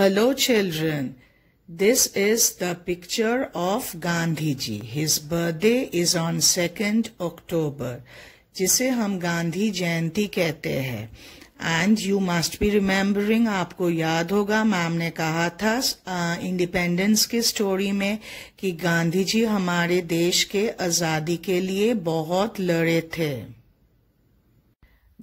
Hello, children. This is the picture of Gandhi ji. His birthday is on 2nd October, जिसे हम गांधी जयंती कहते हैं and you must be remembering आपको याद होगा मैम ने कहा था इंडिपेंडेंस की स्टोरी में कि गांधी जी हमारे देश के आज़ादी के लिए बहुत लड़े थे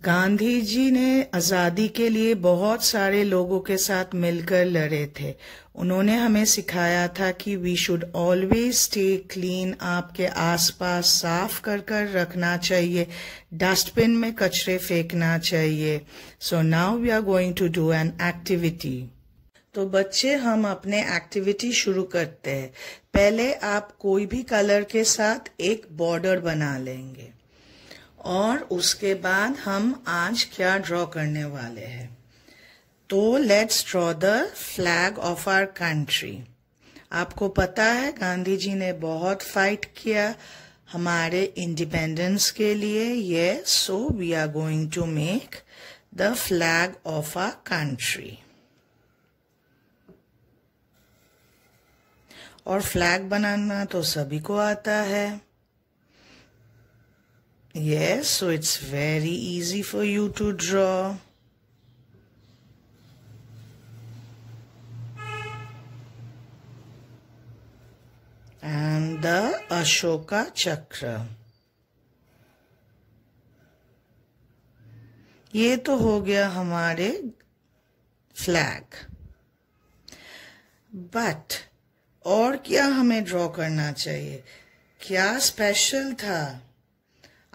गांधी जी ने आज़ादी के लिए बहुत सारे लोगों के साथ मिलकर लड़े थे। उन्होंने हमें सिखाया था कि we should always stay clean आपके आसपास साफ़ कर कर रखना चाहिए डस्टबिन में कचरे फेंकना चाहिए। So now we are going to do an activity तो बच्चे, हम अपने एक्टिविटी शुरू करते हैं। पहले आप कोई भी कलर के साथ एक बॉर्डर बना लेंगे। और उसके बाद हम आज क्या ड्रॉ करने वाले हैं? तो let's draw the flag of our country आपको पता है, गांधी जी ने बहुत फाइट किया हमारे इंडिपेंडेंस के लिए। ये so we are going to make the flag of our country और फ्लैग बनाना तो सभी को आता है। Yes, so it's very easy for you to draw. And the Ashoka Chakra. ये तो हो गया हमारे फ्लैग बट और क्या हमें ड्रॉ करना चाहिए क्या स्पेशल था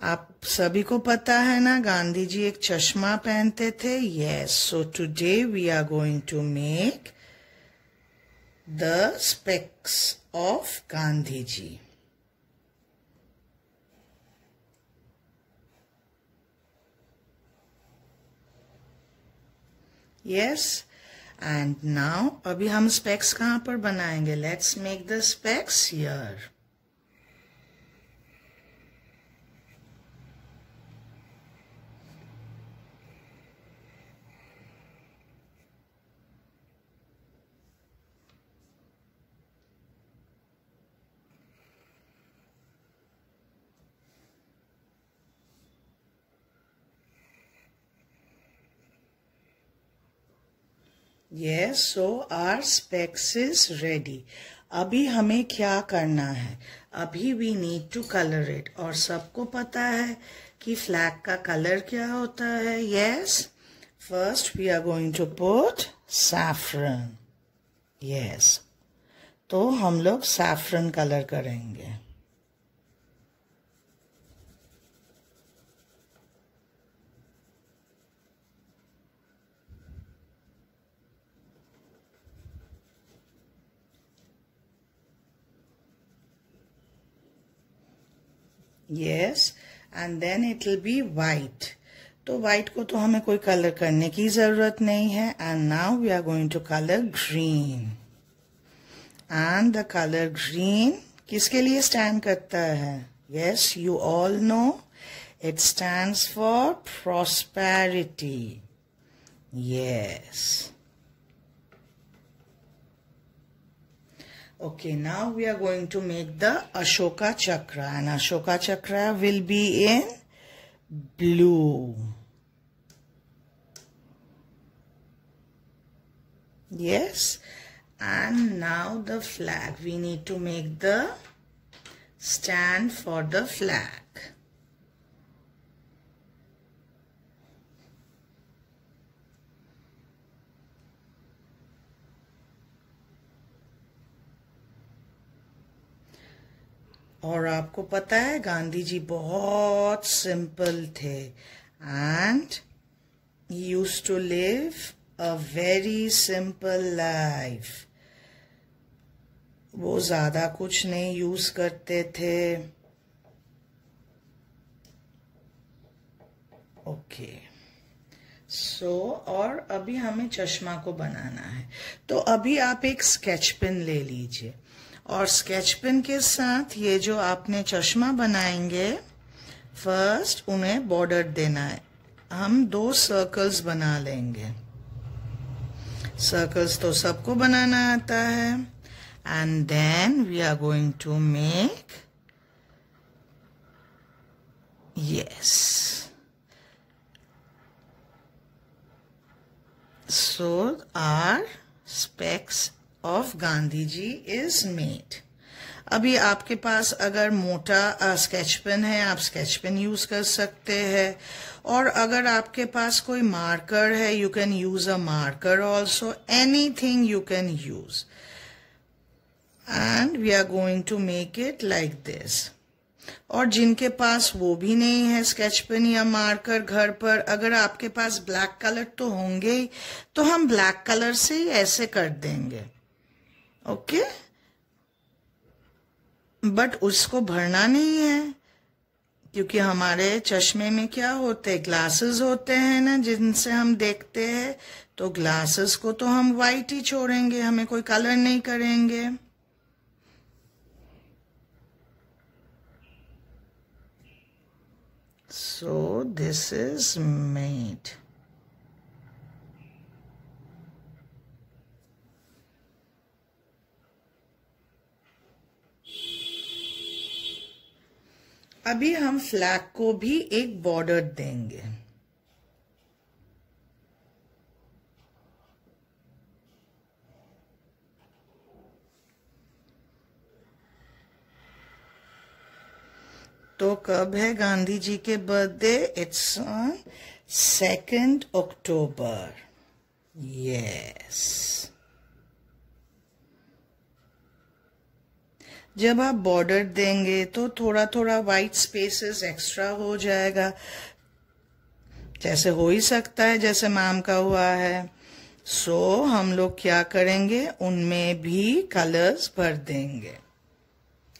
आप सभी को पता है ना, गांधी जी एक चश्मा पहनते थे। Yes so today we are going to make the specs of Gandhi ji yes and now अभी हम स्पेक्स कहाँ पर बनाएँगे? Let's make the specs yeah yes so our specs is ready अभी हमें क्या करना है? अभी we need to colour it और सबको पता है कि फ्लैग का कलर क्या होता है? Yes first we are going to put saffron yes तो हम लोग सैफरन कलर करेंगे। Yes and then it will be white तो व्हाइट को तो हमें कोई कलर करने की ज़रूरत नहीं है. And now we are going to colour green and the colour green किसके लिए स्टैंड करता है? Yes you all know it stand for prosperity yes Okay, now we are going to make the Ashoka Chakra and Ashoka Chakra will be in blue. Yes, and now the flag. We need to make the stand for the flag. और आपको पता है गांधी जी बहुत simple थे and use to live a very simple life वो ज़्यादा कुछ नहीं यूज़ करते थे। ओके सो so, और अभी हमें चश्मा को बनाना है। तो अभी आप एक स्केच पेन ले लीजिए। और स्केच पेन के साथ ये जो आपने चश्मा बनाएँगे फ़र्स्ट उन्हें बॉर्डर देना है। हम दो सर्कल्स बना लेंगे। सर्कल्स तो सबको बनाना आता है। And then we are going to make yes so our specs of Gandhi ji is made अभी आपके पास अगर मोटा स्केच पेन है, आप स्केच पेन यूज़ कर सकते हैं। और अगर आपके पास कोई मार्कर है you can use a marker also any thing you can use and we are going to make it like this और जिनके पास वो भी नहीं है स्केच पेन या मार्कर घर पर, अगर आपके पास ब्लैक कलर तो होंगे ही तो हम ब्लैक कलर से ही ऐसे कर देंगे। ओके? बट उसको भरना नहीं है, क्योंकि हमारे चश्मे में क्या होते हैं? ग्लासेस होते हैं ना, जिनसे हम देखते हैं तो ग्लासेस को तो हम वाइट ही छोड़ेंगे, हमें कोई कलर नहीं करेंगे। सो दिस इज़ मेड अभी हम फ्लैग को भी एक बॉर्डर देंगे। तो कब है गांधी जी के birthday it's second October yes जब आप बॉर्डर देंगे तो थोड़ा थोड़ा वाइट स्पेसेस एक्स्ट्रा हो जाएगा। जैसे हो ही सकता है जैसे मैम का हुआ है। सो so, हम लोग क्या करेंगे? उनमें भी कलर्स भर देंगे।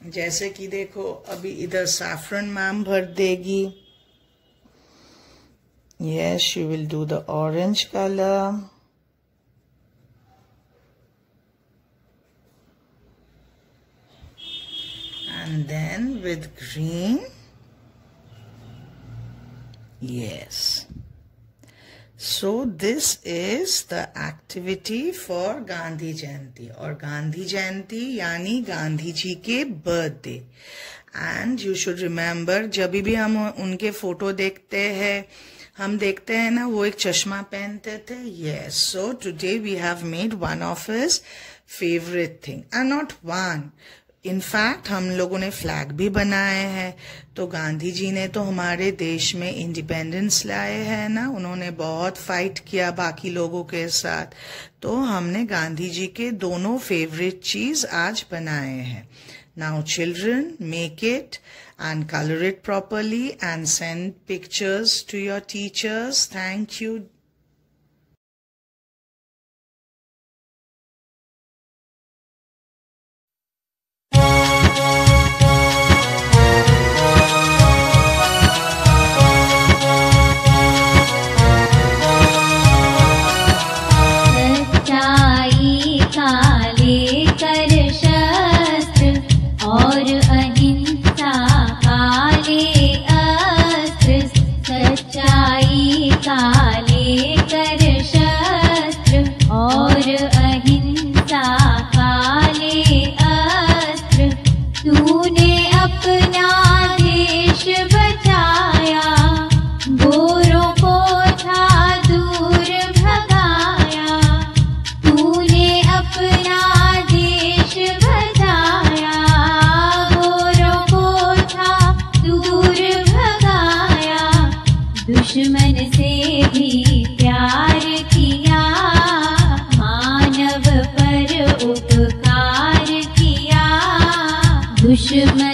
जैसे कि देखो अभी इधर सैफरन मैम भर देगी। Yes you will do the orange colour and then with green yes so this is the activity for gandhi jayanti or gandhi jayanti yani gandhi ji ke birthday and you should remember जब भी हम उनके photo देखते हैं हम देखते हैं ना वो एक चश्मा पहनते थे yes so today we have made one of his favourite thing and not one in fact हम लोगों ने फ्लैग भी बनाए हैं। तो गांधी जी ने तो हमारे देश में इंडिपेंडेंस लाए हैं ना, उन्होंने बहुत फाइट किया बाकी लोगों के साथ। तो हमने गांधी जी के दोनों फेवरेट चीज़ आज बनाए हैं। Now children make it and colour it properly and send pictures to your teachers thank you दुश्मन से भी प्यार किया मानव पर उपकार किया। दुश्मन